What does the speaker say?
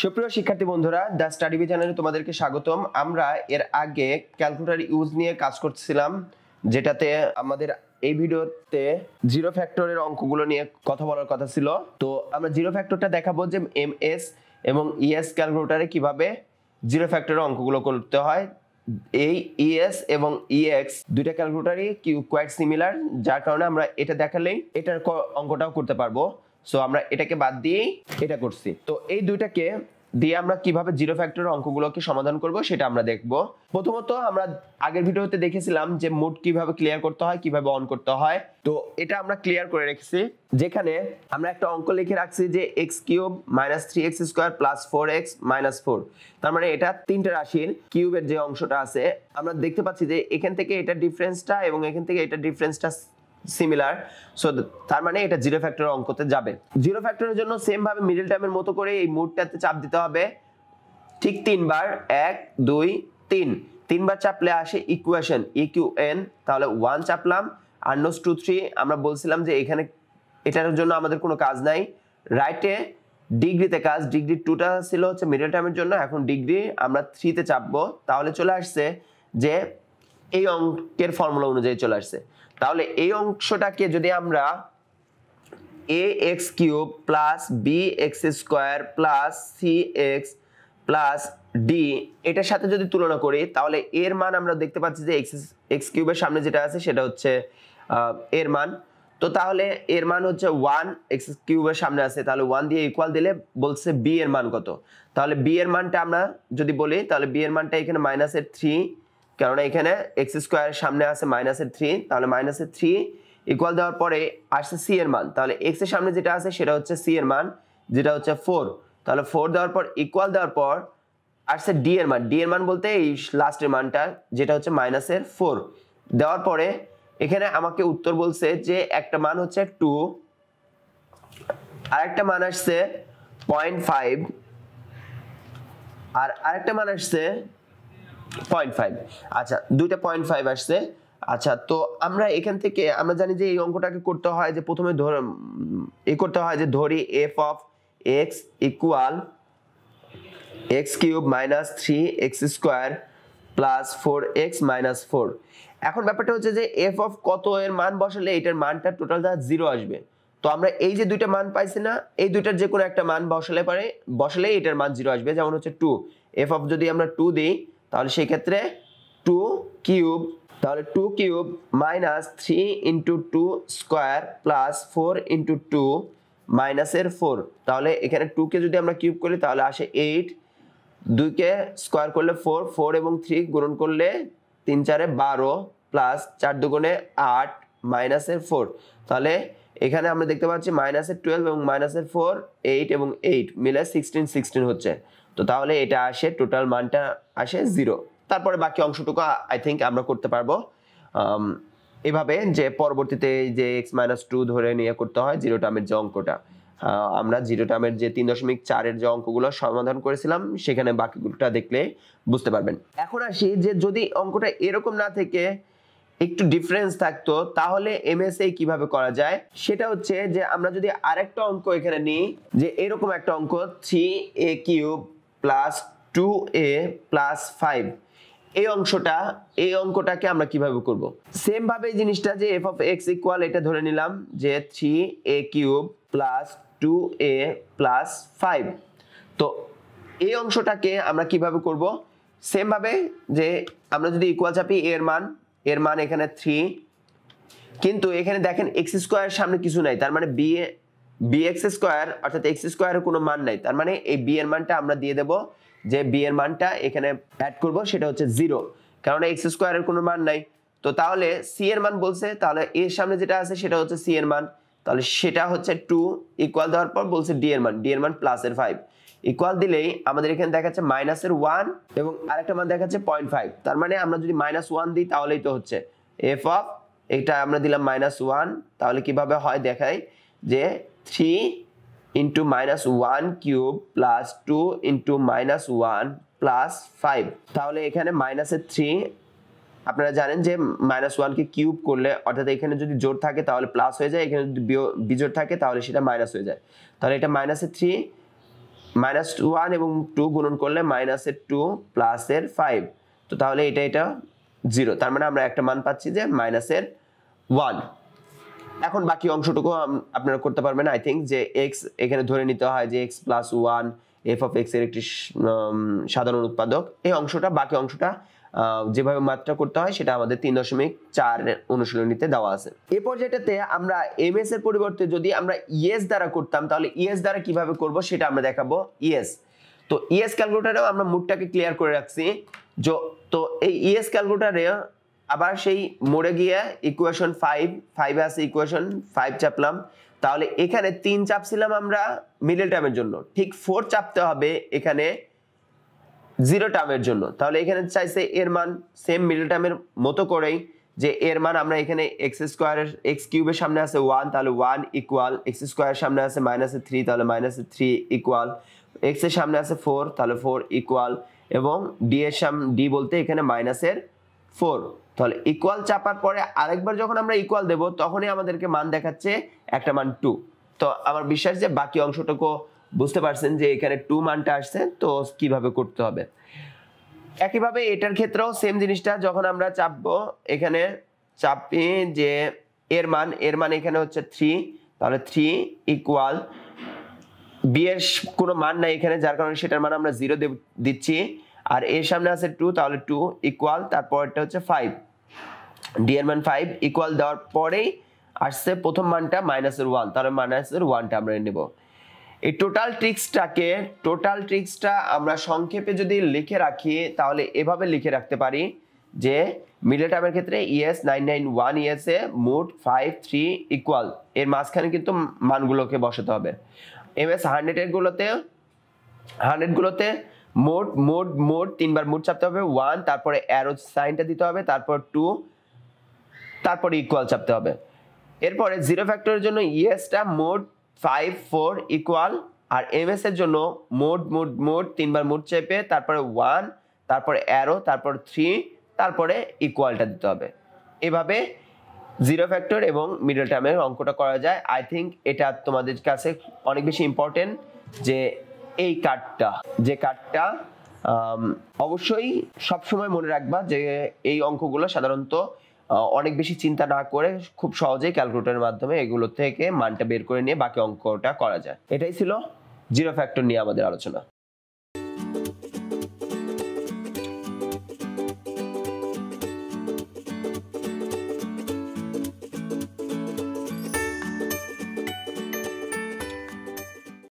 সুপ্রিয় শিক্ষার্থী বন্ধুরা, দ্য স্টাডি বি চ্যানেলে তোমাদেরকে স্বাগতম। আমরা এর আগে ক্যালকুলেটর ইউজ নিয়ে কাজ করছিলাম যেটাতে আমাদের এই ভিডিওতে জিরো ফ্যাক্টরের অঙ্কগুলো নিয়ে কথা বলার কথা ছিল। তো আমরা জিরো ফ্যাক্টরটা দেখাবো যে এম এস এবং ইএস ক্যালকুলেটরে কীভাবে জিরো ফ্যাক্টরের অঙ্কগুলো করতে হয়। এই ইএস এবং ইএক্স দুইটা ক্যালকুলেটারই কোয়াইট সিমিলার যার কারণে আমরা এটা দেখালেই এটার অঙ্কটাও করতে পারব। সো আমরা এটাকে বাদ দিয়েই এটা করছি। তো এই দুইটাকে দিয়ে আমরা কীভাবে জিরো ফ্যাক্টরের অঙ্কগুলোকে সমাধান করব সেটা আমরা দেখব। প্রথমত আমরা আগের ভিডিওতে দেখেছিলাম যে মুড কীভাবে ক্লিয়ার করতে হয়, কীভাবে অন করতে হয়। তো এটা আমরা ক্লিয়ার করে রেখেছি, যেখানে আমরা একটা অঙ্ক লিখে রাখছি যে x cube minus three x square plus four x minus four তার মানে এটা তিনটে রাশির কিউবের যে অংশটা আছে, আমরা দেখতে পাচ্ছি যে এখান থেকে এটা ডিফারেন্সটা এবং এখান থেকে এটা ডিফারেন্সটা সিমিলার সো তার মানে এটা জিরো ফ্যাক্টর অঙ্কতে যাবে। জিরো ফ্যাক্টরের জন্য সেম ভাবে মিডল টাইমের মতো করে এই মুডটাতে চাপ দিতে হবে। ঠিক তিনবার, এক, দুই, তিন। তিনবার চাপলে আসে ইকুয়েশন ইকিউ এন তাহলে ওয়ান চাপলাম, আর নোস টু থ্রি আমরা বলছিলাম যে এখানে এটার জন্য আমাদের কোনো কাজ নাই। রাইটে ডিগ্রিতে কাজ ডিগ্রি টুটা ছিল হচ্ছে মিডল টাইমের জন্য। এখন ডিগ্রি আমরা থ্রিতে চাপবো। তাহলে চলে আসছে যে এই অঙ্কের ফর্মুলা অনুযায়ী চলে আসছে। তাহলে এই অংশটাকে যদি আমরা a x cube plus b x square plus c x plus d এটার সাথে যদি তুলনা করি, তাহলে এর মান আমরা দেখতে পাচ্ছি যে এক্স এক্স কিউবের সামনে যেটা আছে সেটা হচ্ছে এর মান। তো তাহলে এর মান হচ্ছে ওয়ান এক্স কিউবের সামনে আছে, তাহলে ওয়ান দিয়ে ইকুয়াল দিলে বলছে বি এর মান কত? তাহলে বি এর মানটা আমরা যদি বলি, তাহলে বি এর মানটা এখানে মাইনাসের থ্রি কারণ এখানে এক্স স্কোয়ারের সামনে আছে মাইনাসের থ্রি তাহলে মাইনাসের থ্রি ইকুয়াল দেওয়ার পরে আসছে সি এর মান। তাহলে এক্সের সামনে যেটা আছে সেটা হচ্ছে সি এর মান, যেটা হচ্ছে ফোর তাহলে ফোর দেওয়ার পর ইকুয়াল দেওয়ার পর আসছে ডি এর মান। ডি এর মান বলতে এই লাস্টের মানটা, যেটা হচ্ছে মাইনাসের ফোর দেওয়ার পরে এখানে আমাকে উত্তর বলছে যে একটা মান হচ্ছে টু আর একটা মান আসছে পয়েন্ট ফাইভ আর আরেকটা মান আসছে পয়েন্ট ফাইভ আচ্ছা দুইটা পয়েন্ট ফাইভ আসছে। আচ্ছা তো আমরা এখান থেকে, আমরা জানি যে এই অঙ্কটাকে করতে হয় যে প্রথমে ধর এ করতে হয় যে ধরি f of x equal x cube minus three x square plus four x minus four এখন ব্যাপারটা হচ্ছে যে এফ অফ কত এর মান বসালে এটার মানটা টোটালটা জিরো আসবে। তো আমরা এই যে দুইটা মান পাইছি না, এই দুইটার যে কোনো একটা মান বসালে পারে বসালে এটার মান জিরো আসবে। যেমন হচ্ছে টু এফ অফ যদি আমরা টু দিই তাহলে সেই ক্ষেত্রে টু কিউব তাহলে two cube minus three into two square plus four into two মাইনাসের ফোর তাহলে এখানে টুকে যদি আমরা কিউব করি, তাহলে আসে এইট দুইকে স্কোয়ার করলে ফোর ফোর এবং থ্রি গুণন করলে তিন চারে বারো প্লাস চার দুগুণে আট। মাইনাসের ফোর। তাহলে এখানে আমরা দেখতে পাচ্ছি মাইনাসের টুয়েলভ এবং মাইনাসের ফোর এইট এবং এইট মিলে সিক্সটিন সিক্সটিন হচ্ছে। তো তাহলে এটা আসে টোটাল মানটা আসে জিরো তারপরে বাকি অংশটুকু আই থিঙ্ক আমরা করতে পারব। এভাবে যে পরবর্তীতে যে এক্স মাইনাস টু ধরে নিয়ে করতে হয় জিরো টার্মের যে অঙ্কটা। আমরা জিরো টার্মের যে তিন দশমিক চারের যে অঙ্কগুলো সমাধান করেছিলাম, সেখানে বাকিগুলোটা দেখলে বুঝতে পারবেন। এখন আসি যে যদি অঙ্কটা এরকম না থেকে একটু ডিফারেন্স থাকতো, তাহলে এমএসএ কীভাবে করা যায়? সেটা হচ্ছে যে, আমরা যদি আরেকটা অঙ্ক এখানে নিই, যে এরকম একটা অঙ্ক three a cube plus two a plus five এই অংশটা, এই অঙ্কটাকে আমরা কীভাবে করব? সেম ভাবে এই জিনিসটা যে এফ অফ এক্স ইকুয়াল এটা ধরে নিলাম যে three a cube plus two a plus five তো এই অংশটাকে আমরা কীভাবে করব? সেম ভাবে যে, আমরা যদি ইকুয়াল চাপি এর মান এর মান এখানে থ্রি কিন্তু এখানে দেখেন এক্স স্কোয়ার সামনে কিছু নাই, তার মানে বি বি এক্স স্কোয়ার অর্থাৎ এক্স স্কোয়ারের কোনো মান নাই, তার মানে এই বি এর মানটা আমরা দিয়ে দেব যে বি এর মানটা এখানে অ্যাড করব, সেটা হচ্ছে জিরো কারণ এক্স স্কোয়ারের কোনো মান নাই। তো তাহলে সি এর মান বলছে, তাহলে এর সামনে যেটা আছে সেটা হচ্ছে সি এর মান। তাহলে সেটা হচ্ছে টু ইকুয়াল দেওয়ার পর বলছে ডি এর মান ডি এর মান প্লাস এর ফাইভ ইকুয়াল দিলেই আমাদের এখানে দেখাচ্ছে মাইনাসের ওয়ান এবং আরেকটা মান দেখাচ্ছে পয়েন্ট ফাইভ তার মানে আমরা যদি মাইনাস ওয়ান দিই তাহলেই তো হচ্ছে এফ অফ এটা আমরা দিলাম মাইনাস ওয়ান তাহলে কীভাবে হয় দেখাই যে three into minus one cube plus two into minus one plus five তাহলে এখানে মাইনাসের থ্রি আপনারা জানেন যে মাইনাস ওয়ানকে কিউব করলে অর্থাৎ এখানে যদি জোর থাকে তাহলে প্লাস হয়ে যায়, এখানে যদি বিজোড় থাকে তাহলে সেটা মাইনাস হয়ে যায়। তাহলে এটা মাইনাসের থ্রি মাইনাস ওয়ান এবং টু গুণন করলে মাইনাসের টু প্লাসের ফাইভ তো তাহলে এটা এটা জিরো তার মানে আমরা একটা মান পাচ্ছি যে মাইনাসের ওয়ান এখন বাকি অংশটুকু আপনারা করতে পারবেন আই থিঙ্ক যে এক্স এখানে ধরে নিতে হয় যে x plus one f of এক্সের একটি সাধারণ উৎপাদক। এই অংশটা, বাকি অংশটা যেভাবে মাত্রা করতে হয়, সেটা আমাদের তিন দশমিক চার অনুশীলনীতে দেওয়া আছে। এই পর্যায়টাতে আমরা এম এস এর পরিবর্তে যদি আমরা ইএস দ্বারা করতাম, তাহলে ইএস দ্বারা কীভাবে করব সেটা আমরা দেখাবো। ইএস তো ইএস ক্যালকুলেটারেও আমরা মুডটাকে ক্লিয়ার করে রাখছি। তো এই ইএস ক্যালকুলেটারে আবার সেই মোড়ে গিয়ে ইকুয়েশন ফাইভ ফাইভে আছে ইকুয়েশন ফাইভ চাপলাম। তাহলে এখানে তিন চাপছিলাম আমরা মিডল টার্মের জন্য। ঠিক ফোর চাপতে হবে এখানে। জিরো টার্মের জন্য। তাহলে এখানে চাইছে এর মান সেম মিডল টার্মের মতো করেই যে এর মান আমরা এখানে এক্স স্কোয়ারের এক্স কিউবের সামনে আছে ওয়ান তাহলে ওয়ান ইকুয়াল এক্স স্কোয়ারের সামনে আছে মাইনাসে থ্রি তাহলে মাইনাসে থ্রি ইকুয়াল এক্সের সামনে আছে ফোর তাহলে ফোর ইকুয়াল এবং ডি এর সামনে ডি বলতে এখানে মাইনাসের ফোর তাহলে ইকুয়াল চাপার পরে আরেকবার যখন আমরা ইকুয়াল দেব, তখনই আমাদেরকে মান দেখাচ্ছে একটা মান টু তো আমার বিশ্বাস যে বাকি অংশটুকু বুঝতে পারছেন যে এখানে টু মানটা আসছে, তো কীভাবে করতে হবে? একইভাবে এটার ক্ষেত্রেও সেম জিনিসটা, যখন আমরা চাপবো, এখানে চাপি যে এর মান এর মান এখানে হচ্ছে থ্রি তাহলে থ্রি ইকুয়াল বি এর কোনো মান নাই এখানে, যার কারণে সেটার মান আমরা জিরো দিচ্ছি। আর এর সামনে আছে টু তাহলে টু ইকুয়াল তারপরটা হচ্ছে ফাইভ ডি এর মান ফাইভ ইকুয়াল দেওয়ার পরেই আসছে প্রথম মানটা মাইনাসের ওয়ান তাহলে মাইনাসের ওয়ানটা আমরা নেব। এই টোটাল ট্রিক্সটাকে টোটাল ট্রিক্সটা আমরা সংক্ষেপে যদি লিখে রাখি, তাহলে এভাবে লিখে রাখতে পারি যে মিডল টার্মের ক্ষেত্রে ইএস নাইন নাইন ওয়ান ইএসে মোট ফাইভ থ্রি ইকুয়াল এর মাঝখানে কিন্তু মানগুলোকে বসাতে হবে। এম এস হান্ড্রেডের গুলোতে হান্ড্রেড গুলোতে মোট মোট মোট তিনবার মোট চাপতে হবে ওয়ান তারপরে অ্যারো সাইনটা দিতে হবে, তারপর টু তারপরে ইকুয়াল চাপতে হবে। এরপরে জিরো ফ্যাক্টরের জন্য ইএসটা মোট ফাইভ ফোর ইকুয়াল আর এম এস এর জন্য মোট মোট মোট তিনবার মোট চেপে তারপরে ওয়ান তারপরে অ্যারো তারপর থ্রি তারপরে ইকুয়ালটা দিতে হবে। এভাবে জিরো ফ্যাক্টর এবং মিডল টার্মের অঙ্কটা করা যায়। আই থিঙ্ক এটা তোমাদের কাছে অনেক বেশি ইম্পর্টেন্ট যে এই কার্ডটা যে কার্ডটা অবশ্যই সবসময় মনে রাখবা যে এই অঙ্কগুলো সাধারণত অনেক বেশি চিন্তা না করে খুব সহজেই ক্যালকুলেটরের মাধ্যমে এগুলো থেকে মানটা বের করে নিয়ে বাকি অঙ্কটা করা যায়। এটাই ছিল জিরো ফ্যাক্টর নিয়ে আমাদের আলোচনা।